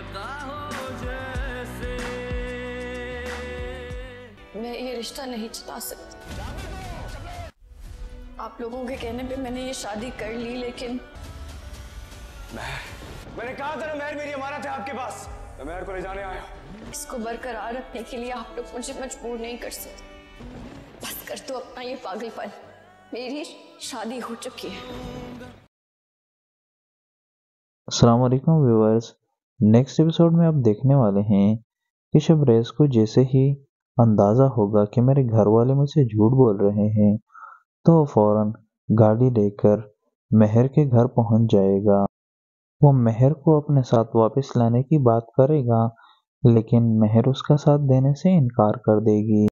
लगता हो जैसे। मैं ये रिश्ता नहीं चला सकती। आप लोगों के कहने पे मैंने ये शादी कर ली लेकिन मैं मैंने कहा था ना महर मेरी अमानत है आपके पास। मैं महर को ले जाने आया इसको बरकरार रखने के लिए आप लोग मुझे मजबूर नहीं कर सकते। बस कर तो अपना ये पागलपन। मेरी शादी हो चुकी है। असलम व्यूवर्स नेक्स्ट एपिसोड में आप देखने वाले हैं कि शबरेज को जैसे ही अंदाज़ा होगा कि मेरे घर वाले मुझसे झूठ बोल रहे हैं तो फ़ौरन गाड़ी लेकर मेहर के घर पहुँच जाएगा। वो मेहर को अपने साथ वापस लाने की बात करेगा, लेकिन मेहर उसका साथ देने से इनकार कर देगी।